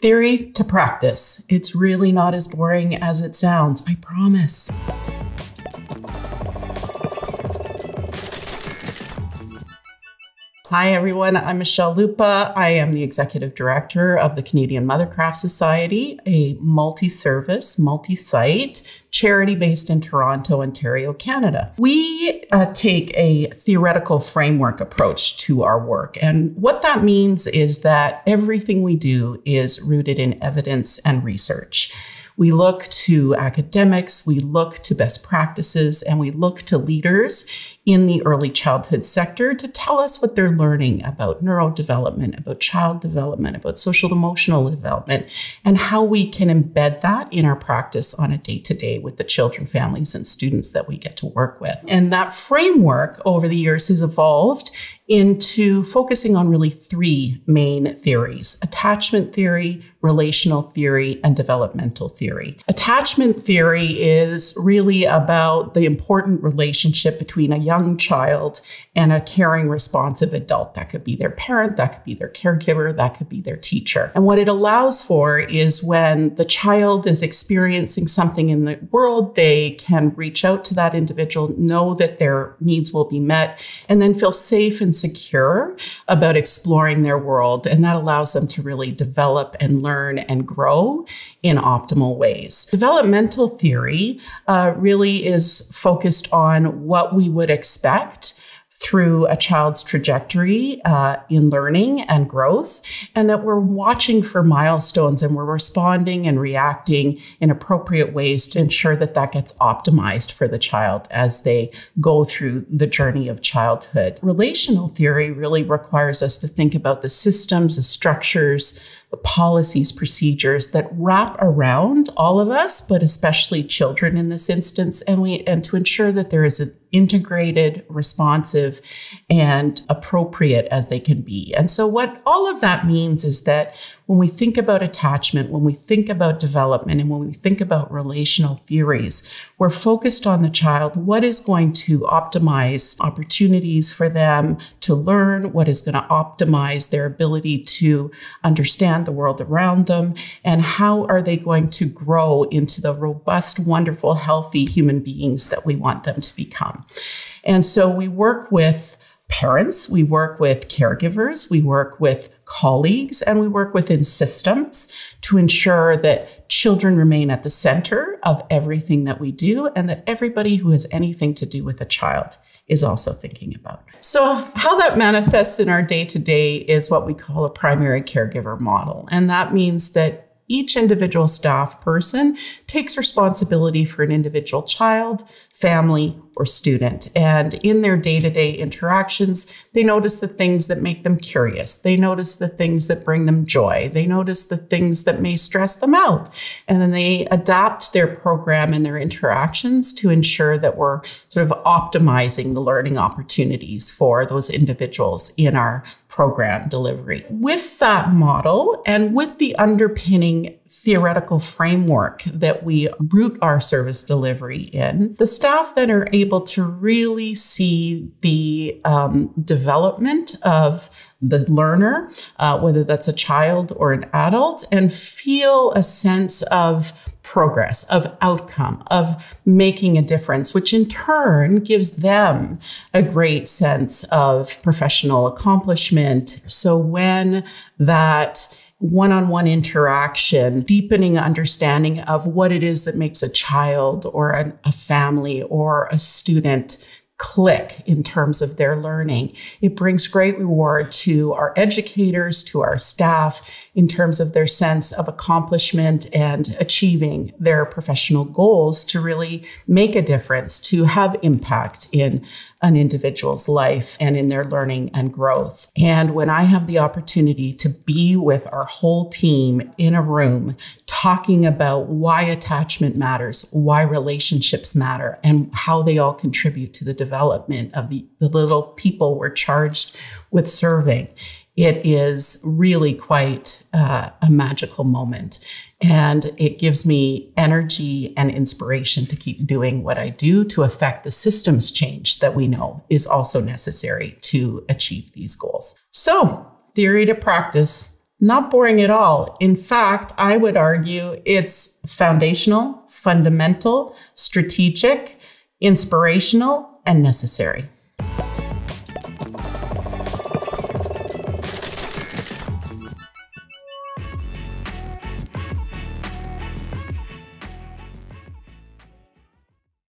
Theory to practice. It's really not as boring as it sounds, I promise. Hi, everyone. I'm Michele Lupa. I am the executive director of the Canadian Mothercraft Society, a multi service, multi site charity based in Toronto, Ontario, Canada. We uh, take a theoretical framework approach to our work. And what that means is that everything we do is rooted in evidence and research. We look to academics, we look to best practices, and we look to leaders in the early childhood sector to tell us what they're learning about neurodevelopment, about child development, about social emotional development, and how we can embed that in our practice on a day to day with the children, families, and students that we get to work with. And that framework over the years has evolved into focusing on really three main theories attachment theory, relational theory, and developmental theory. Attachment theory is really about the important relationship between a young child and a caring, responsive adult. That could be their parent, that could be their caregiver, that could be their teacher. And what it allows for is when the child is experiencing something in the world, they can reach out to that individual, know that their needs will be met, and then feel safe and secure about exploring their world. And that allows them to really develop and learn and grow in optimal ways. Developmental theory uh, really is focused on what we would expect through a child's trajectory uh, in learning and growth, and that we're watching for milestones and we're responding and reacting in appropriate ways to ensure that that gets optimized for the child as they go through the journey of childhood. Relational theory really requires us to think about the systems, the structures, the policies, procedures that wrap around all of us, but especially children in this instance, and we and to ensure that there is an integrated, responsive, and appropriate as they can be. And so, what all of that means is that when we think about attachment, when we think about development, and when we think about relational theories, we're focused on the child. What is going to optimize opportunities for them to learn? What is going to optimize their ability to understand the world around them? And how are they going to grow into the robust, wonderful, healthy human beings that we want them to become? And so we work with parents, we work with caregivers, we work with colleagues, and we work within systems to ensure that children remain at the center of everything that we do and that everybody who has anything to do with a child is also thinking about. So, how that manifests in our day to day is what we call a primary caregiver model. And that means that each individual staff person takes responsibility for an individual child, family, or student. And in their day to day interactions, they notice the things that make them curious. They notice the things that bring them joy. They notice the things that may stress them out. And then they adapt their program and their interactions to ensure that we're sort of optimizing the learning opportunities for those individuals in our program delivery. With that model and with the underpinning theoretical framework that we root our service delivery in, the staff that are able to really see the um, development of the learner, uh, whether that's a child or an adult, and feel a sense of progress, of outcome, of making a difference, which in turn gives them a great sense of professional accomplishment. So when that one on one interaction, deepening understanding of what it is that makes a child or a, a family or a student click in terms of their learning. It brings great reward to our educators, to our staff, in terms of their sense of accomplishment and achieving their professional goals to really make a difference, to have impact in an individual's life and in their learning and growth. And when I have the opportunity to be with our whole team in a room, talking about why attachment matters, why relationships matter, and how they all contribute to the development of the, the little people we're charged with serving it is really quite uh, a magical moment. And it gives me energy and inspiration to keep doing what I do to affect the systems change that we know is also necessary to achieve these goals. So, theory to practice, Not boring at all. In fact, I would argue it's foundational, fundamental, strategic, inspirational, and necessary.